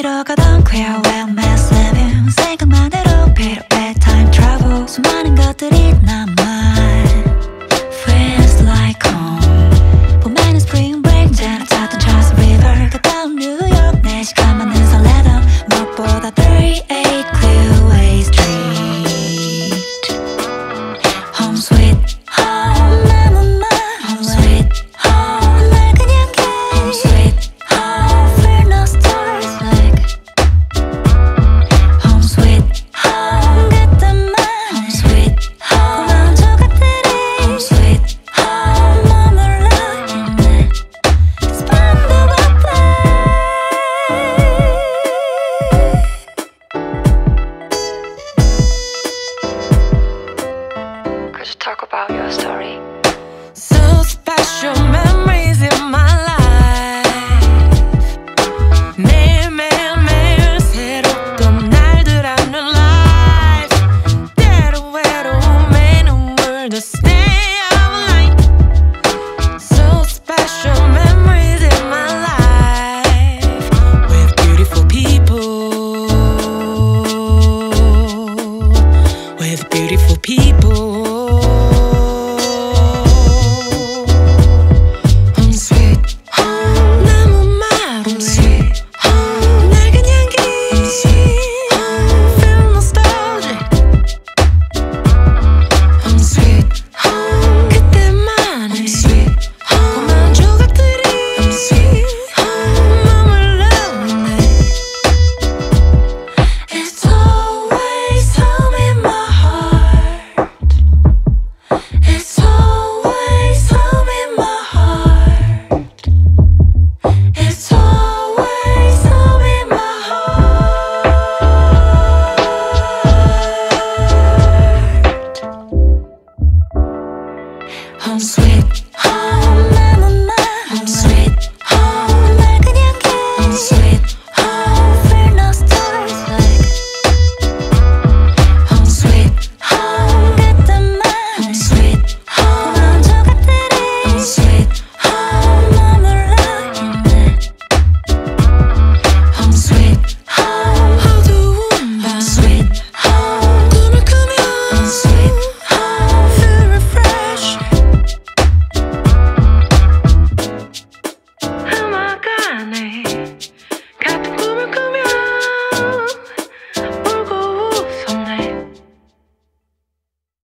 잃어가던 queer wellness living talk about your story? So special memories in my life. 매일매일매일 새롭던 날들하는 life. 때로 외로움에 눈물도 stay out light. So special memories in my life with beautiful people. With beautiful people.